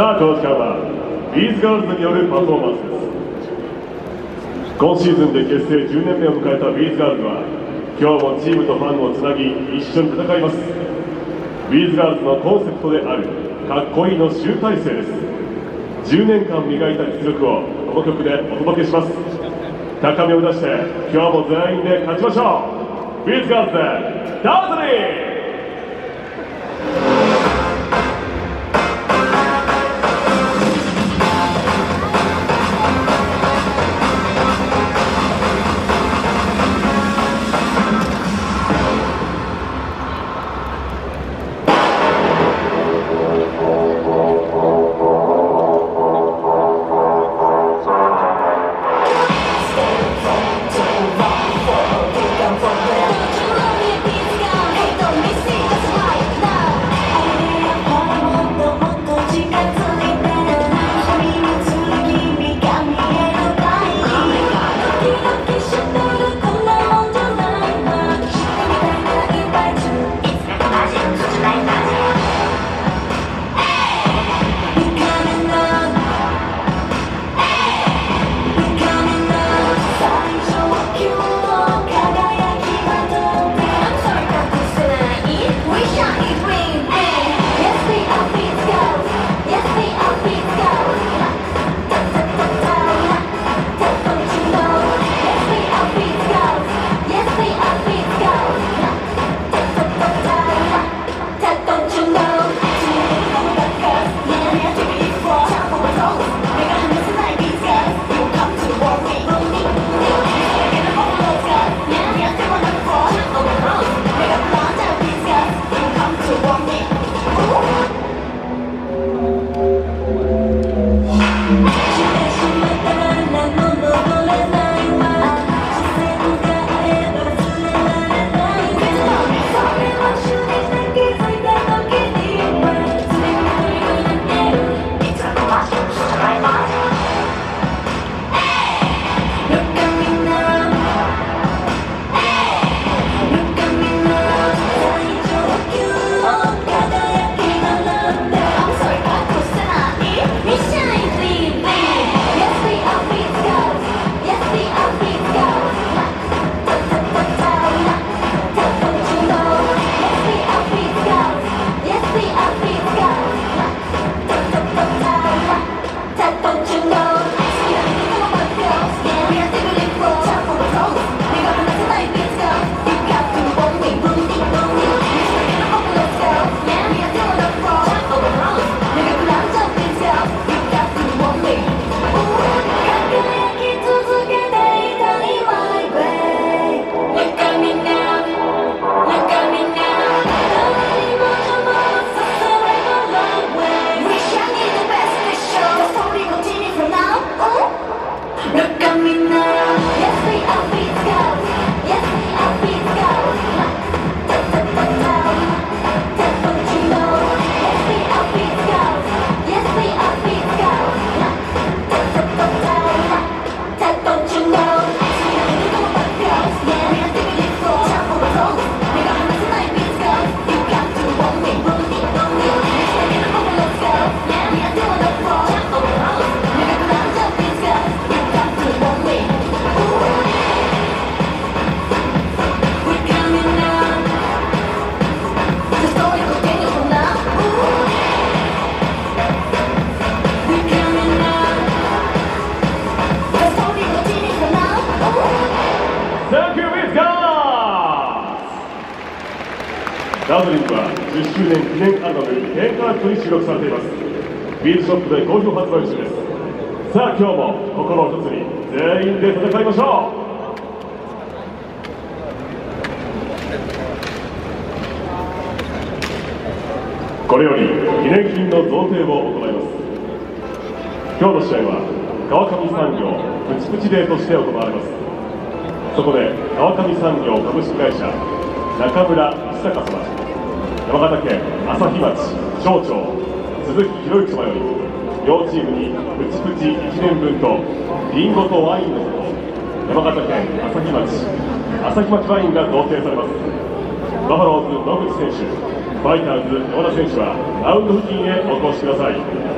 さあこの時間はビーズガールズによるパフォーマンスです。今シーズンで結成10年目を迎えたビーズガールズは今日もチームとファンをつなぎ一緒に戦います。ビーズガールズのコンセプトであるかっこいいの集大成です。10年間磨いた実力をこの曲でお届けします。高みを目指して今日も全員で勝ちましょう。ビーズガールズでダーズリー!ダズリンは10周年記念アルバム「テンカーット」に収録されています。ビールショップで好評発売中です。さあ今日も心を一つに全員で戦いましょう。これより記念品の贈呈を行います。今日の試合は川上産業プチプチデーとして行われます。そこで川上産業株式会社中村久隆様山形県朝日町町長鈴木博之様より両チームにプチプチ1年分とリンゴとワインのこと山形県朝日町朝日町ワインが贈呈されます。バファローズ野口選手ファイターズ山田選手はラウンド付近へお越しください。